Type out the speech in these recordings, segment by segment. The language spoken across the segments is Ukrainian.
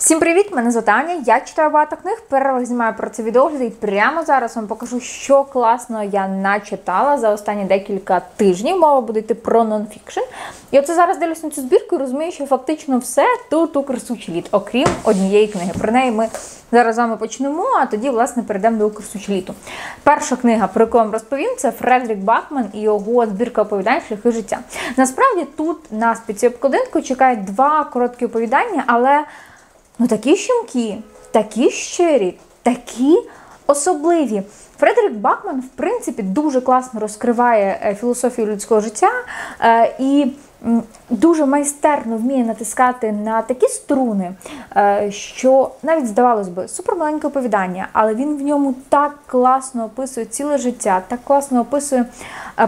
Всім привіт! Мене звати Аня, Я читаю багато книг. Перервах знімаю про це відеогляди і прямо зараз вам покажу, що класно я начитала за останні декілька тижнів. Мова буде йти про нонфікшн. І оце зараз дивлюсь на цю збірку і розумію, що фактично все тут у красучий літ, окрім однієї книги. Про неї ми зараз з вами почнемо, а тоді, власне, перейдемо до «Укрсучі літу. Перша книга, про яку вам розповім, це Фредерік Бакман і його збірка оповідань шляхи життя. Насправді тут нас під цю обкладинку чекають два короткі оповідання, але. Ну такі щемкі, такі щирі, такі особливі. Фредерік Бакман, в принципі, дуже класно розкриває е, філософію людського життя е, і дуже майстерно вміє натискати на такі струни, е, що навіть здавалось би супермаленьке оповідання, але він в ньому так класно описує ціле життя, так класно описує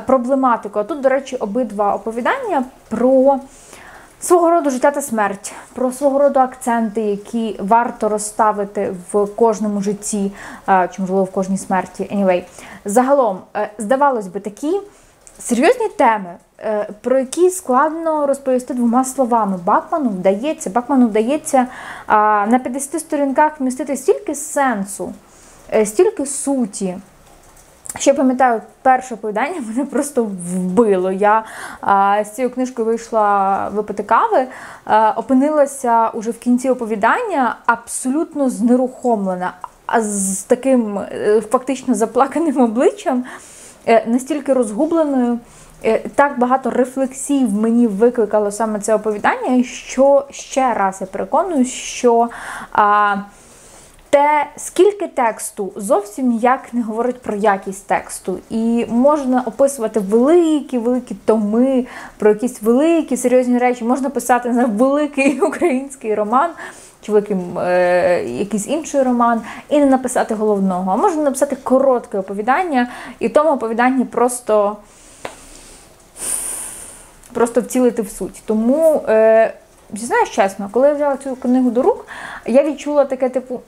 проблематику. А тут, до речі, обидва оповідання про. Свого роду життя та смерть, про свого роду акценти, які варто розставити в кожному житті, чи можливо в кожній смерті. Anyway, загалом, е, здавалось би, такі серйозні теми, е, про які складно розповісти двома словами. Бакману вдається, Бакману вдається на 50 сторінках вмістити стільки сенсу, е, стільки суті. Ще пам'ятаю, перше оповідання мене просто вбило. Я а, з цією книжкою вийшла випити кави, а, опинилася уже в кінці оповідання абсолютно знерухомлена, а з таким е, фактично заплаканим обличчям, е, настільки розгубленою. Е, так багато рефлексій в мені викликало саме це оповідання, що ще раз я переконую, що а, те, скільки тексту зовсім ніяк не говорить про якість тексту. І можна описувати великі-великі томи, про якісь великі серйозні речі, можна писати на великий український роман. Чи е, якийсь інший роман, і не написати головного. А можна написати коротке оповідання, і в тому оповіданні просто просто вцілити в суть. Тому е, Знаєш чесно, коли я взяла цю книгу до рук, я відчула таке, типу,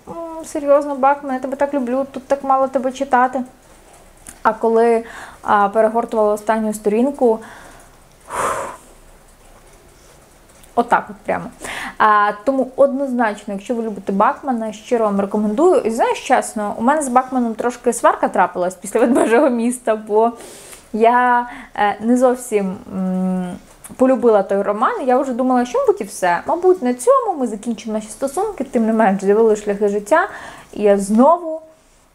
серйозно, Бакмен, я тебе так люблю, тут так мало тебе читати. А коли а, перегортувала останню сторінку, отак от прямо. А, Тому однозначно, якщо ви любите Бакмана, щиро вам рекомендую. І знаєш чесно, у мене з Бакманом трошки сварка трапилась після ведмежого міста, бо я е, не зовсім. М полюбила той роман, я вже думала, що мабуть і все. Мабуть, на цьому ми закінчимо наші стосунки, тим не менш з'явили шляхи життя, і я знову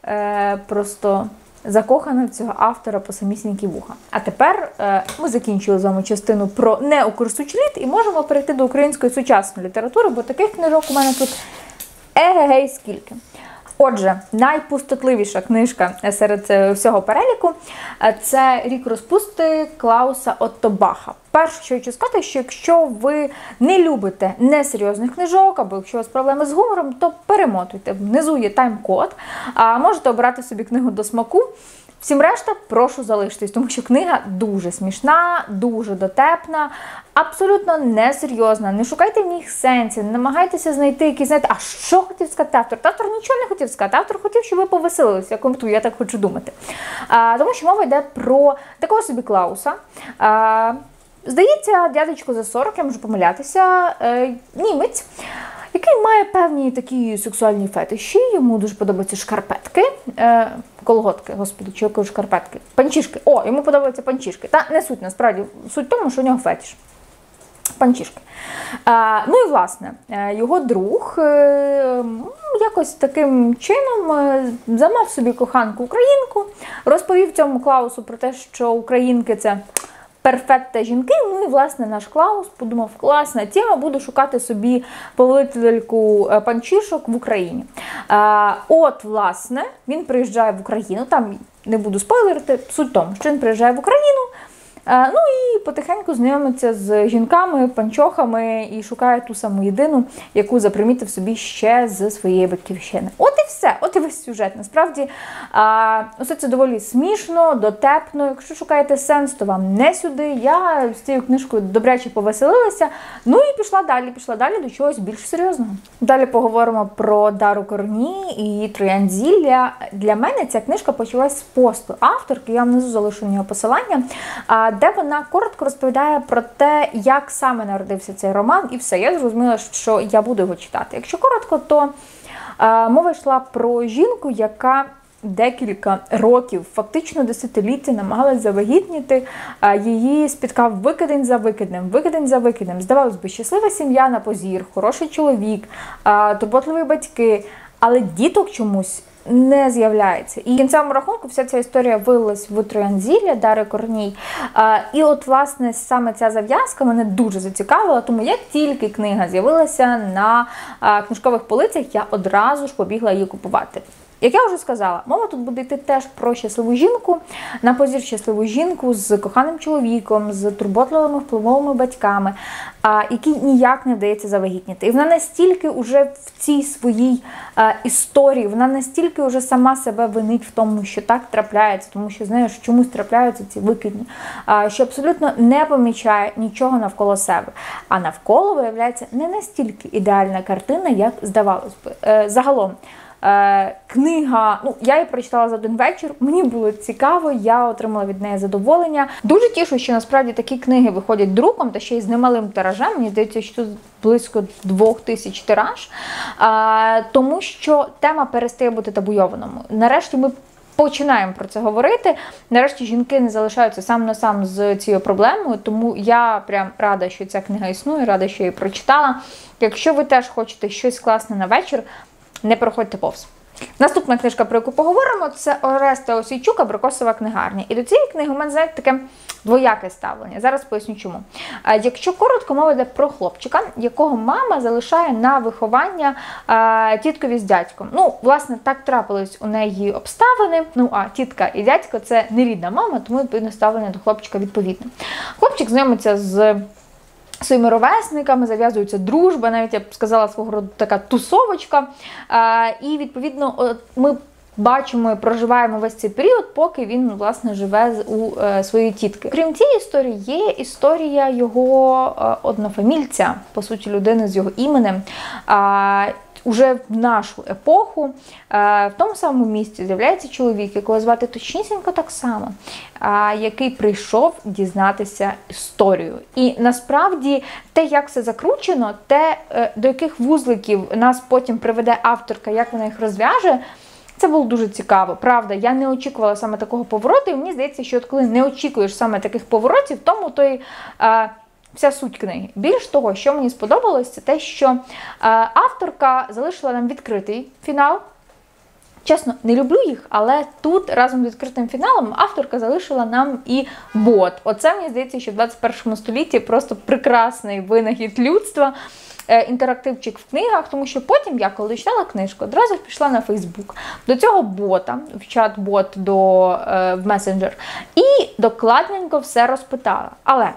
е, просто закохана в цього автора по самісінькі вуха. А тепер е, ми закінчили з вами частину про неокурсучліт і можемо перейти до української сучасної літератури, бо таких книжок у мене тут егегей скільки. Отже, найпустотливіша книжка серед всього переліку це рік розпусти Клауса Оттобаха. Перше, що хочу сказати, що якщо ви не любите несерйозних книжок, або якщо у вас проблеми з гумором, то перемотуйте. Внизу є тайм-код, а можете обрати собі книгу до смаку. Всім решта, прошу залишитись, тому що книга дуже смішна, дуже дотепна, абсолютно несерйозна. Не шукайте в них сенсів, не намагайтеся знайти якісь, знаєте, а що хотів сказати автор? Автор нічого не хотів сказати. Автор хотів, щоб ви повеселилися, коментую, я так хочу думати. А, Тому що мова йде про такого собі Клауса. А, Здається, дядечко за 40, я можу помилятися, е, німець. Який має певні такі сексуальні фетиші, йому дуже подобаються шкарпетки, е, колготки, господи, чи якої шкарпетки, панчішки. О, йому подобаються панчішки. Та не суть насправді, суть в тому, що у нього фетиш. Панчішки. Е, ну і власне, е, його друг е, якось таким чином замав собі коханку українку, розповів цьому Клаусу про те, що українки це перфекта жінки. Ну і власне наш Клаус подумав, класна тема, буду шукати собі повелительку е, панчішок в Україні. А, От, власне, він приїжджає в Україну, там не буду спойлерити, суть в тому, що він приїжджає в Україну. Ну і потихеньку знайомиться з жінками, панчохами і шукає ту саму єдину, яку запримітив собі ще з своєї батьківщини. От і все, от і весь сюжет. Насправді усе це доволі смішно, дотепно. Якщо шукаєте сенс, то вам не сюди. Я з цією книжкою добряче повеселилася. Ну і пішла далі, пішла далі до чогось більш серйозного. Далі поговоримо про Дару Корні і Троянзілля. Для мене ця книжка почалась з посту авторки. Я внизу залишу нього посилання. Де вона коротко розповідає про те, як саме народився цей роман, і все. Я зрозуміла, що я буду його читати. Якщо коротко, то мова йшла про жінку, яка декілька років, фактично десятиліття, намагалась завагітніти. Її спіткав викидень за викиднем, викидень за викиднем. Здавалось би, щаслива сім'я на позір, хороший чоловік, турботливі батьки, але діток чомусь. Не з'являється. І в кінцевому рахунку вся ця історія вилилась в Троянзілля Дари Корній. І от, власне, саме ця зав'язка мене дуже зацікавила, тому як тільки книга з'явилася на книжкових полицях, я одразу ж побігла її купувати. Як я вже сказала, мова тут буде йти теж про щасливу жінку, на позір щасливу жінку з коханим чоловіком, з турботливими впливовими батьками, який ніяк не вдається завагітніти. І вона настільки вже в цій своїй історії, вона настільки вже сама себе винить в тому, що так трапляється, тому що знаєш, чомусь трапляються ці викидні, що абсолютно не помічає нічого навколо себе. А навколо виявляється не настільки ідеальна картина, як здавалось би. Е, загалом. Е, Книга, ну я її прочитала за один вечір. Мені було цікаво, я отримала від неї задоволення. Дуже тішу, що насправді такі книги виходять друком, та ще й з немалим тиражем. Мені здається, що тут близько двох тисяч тираж, е, тому що тема перестає бути табуйованою. Нарешті ми. Починаємо про це говорити. Нарешті жінки не залишаються сам на сам з цією проблемою, тому я прям рада, що ця книга існує, рада, що її прочитала. Якщо ви теж хочете щось класне на вечір, не проходьте повз. Наступна книжка, про яку поговоримо, це Ореста Осійчук, Абрикосова книгарня. І до цієї книги у мене знаєте, таке двояке ставлення. Зараз поясню чому. Якщо коротко мова йде про хлопчика, якого мама залишає на виховання тіткові з дядьком. Ну, власне, так трапились у неї обставини. Ну, а тітка і дядько це не рідна мама, тому відповідно ставлення до хлопчика відповідне. Хлопчик знайомиться з своїми ровесниками, зав'язується дружба, навіть я б сказала свого роду така тусовочка. І відповідно ми бачимо і проживаємо весь цей період, поки він власне живе у е, своєї тітки. Крім цієї історії, є історія його е, однофамільця, по суті, людини з його іменем. Уже в нашу епоху е, в тому самому місці з'являється чоловік, якого звати точнісінько так само, який прийшов дізнатися історію. І насправді те, як все закручено, те, до яких вузликів нас потім приведе авторка, як вона їх розв'яже. Це було дуже цікаво. Правда, я не очікувала саме такого повороту, і мені здається, що от коли не очікуєш саме таких поворотів, тому то й е, вся суть книги. Більш того, що мені сподобалось, це те, що е, авторка залишила нам відкритий фінал. Чесно, не люблю їх, але тут разом з відкритим фіналом авторка залишила нам і бот. Оце мені здається, що в 21 столітті просто прекрасний винахід людства. Е, інтерактивчик в книгах, тому що потім я, коли читала книжку, одразу пішла на Фейсбук до цього бота, в чат-бот до е, в месенджер, і докладненько все розпитала. Але.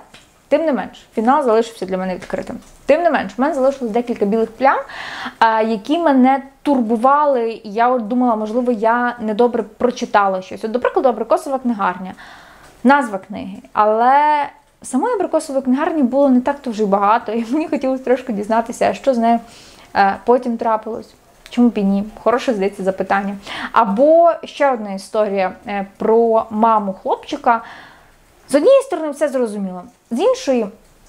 Тим не менш, фінал залишився для мене відкритим. Тим не менш, в мене залишилось декілька білих плям, які мене турбували, і я думала, можливо, я недобре прочитала щось. От, До прикладу, абрикосова книгарня, назва книги. Але Самої абрикосової книгарні було не так то вже багато, і мені хотілося трошки дізнатися, що з нею е, потім трапилось. Чому б і ні? Хороше здається запитання. Або ще одна історія е, про маму хлопчика. З однієї сторони, все зрозуміло, з іншої.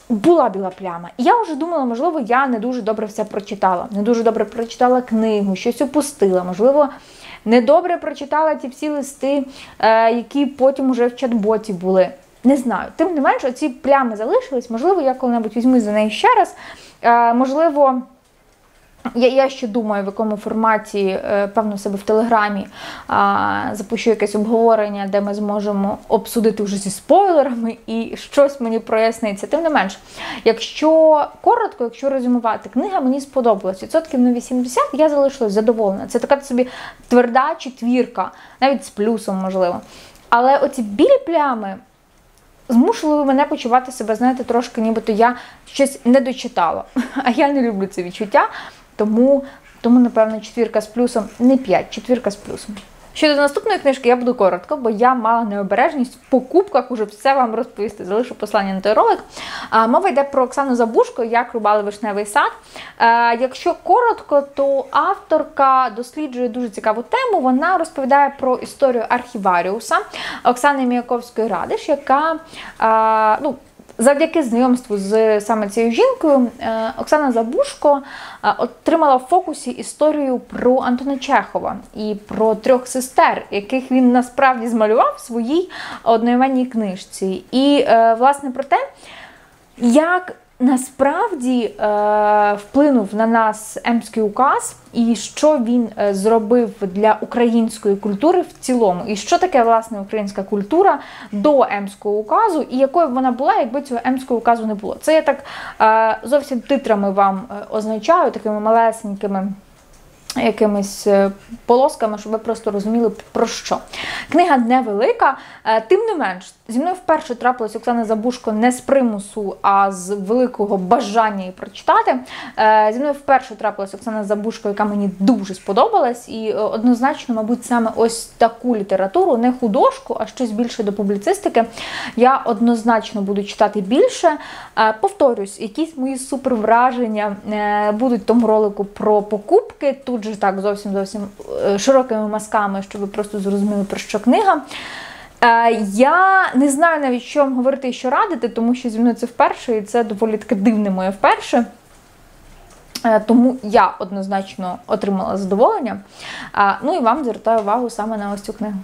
Була біла пляма. І я вже думала, можливо, я не дуже добре все прочитала. Не дуже добре прочитала книгу, щось опустила. Можливо, не добре прочитала ті всі листи, е, які потім уже в чат-боті були. Не знаю. Тим не менше, ці плями залишились. Можливо, я коли-небудь візьму за неї ще раз. Е, можливо, я я ще думаю, в якому форматі, е, певно, себе в Телеграмі запущу якесь обговорення, де ми зможемо обсудити вже зі спойлерами і щось мені проясниться. Тим не менш, якщо коротко, якщо резюмувати, книга мені сподобалась. Відсотків на 80 я залишилась задоволена. Це така собі тверда четвірка, навіть з плюсом, можливо. Але оці білі плями змушували мене почувати себе, знаєте, трошки, нібито я щось не дочитала. А я не люблю це відчуття, тому, тому напевно, четвірка з плюсом, не п'ять, четвірка з плюсом. Щодо наступної книжки, я буду коротко, бо я мала необережність в покупках уже все вам розповісти. Залишу послання на той ролик. А, Мова йде про Оксану Забушко, як рубали вишневий сад. А, Якщо коротко, то авторка досліджує дуже цікаву тему. Вона розповідає про історію архіваріуса Оксани Міяковської Радиш, яка а, ну. Завдяки знайомству з саме цією жінкою е, Оксана Забушко е, отримала в фокусі історію про Антона Чехова і про трьох сестер, яких він насправді змалював в своїй одноіменній книжці. І, е, власне, про те, як насправді е, вплинув на нас Емський указ, і що він е, зробив для української культури в цілому, і що таке власне українська культура до Емського указу, і якою вона була, якби цього Емського указу не було. Це я так е, зовсім титрами вам означаю, такими малесенькими якимись е, полосками, щоб ви просто розуміли про що. Книга невелика, е, тим не менш, зі мною вперше трапилась Оксана Забушко не з примусу, а з великого бажання її прочитати. Е, зі мною вперше трапилась Оксана Забушко, яка мені дуже сподобалась, і однозначно, мабуть, саме ось таку літературу, не художку, а щось більше до публіцистики. Я однозначно буду читати більше. Повторюсь, якісь мої супервраження будуть в тому ролику про покупки. Тут же так зовсім зовсім е, широкими мазками, щоб ви просто зрозуміли, про що книга. Е, я не знаю навіть, що вам говорити і що радити, тому що зі мною це вперше, і це доволі таке дивне моє вперше. Е, тому я однозначно отримала задоволення. Ну і вам звертаю увагу саме на ось цю книгу.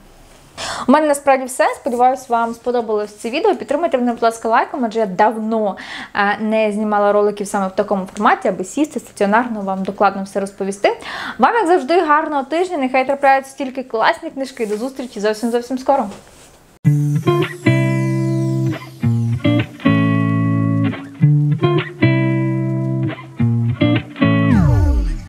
У мене насправді все. Сподіваюсь, вам сподобалось це відео. Підтримайте мене, будь ласка, лайком, адже я давно е, не знімала роликів саме в такому форматі, аби сісти стаціонарно вам докладно все розповісти. Вам, як завжди, гарного тижня. Нехай трапляються тільки класні книжки. До зустрічі зовсім зовсім скоро.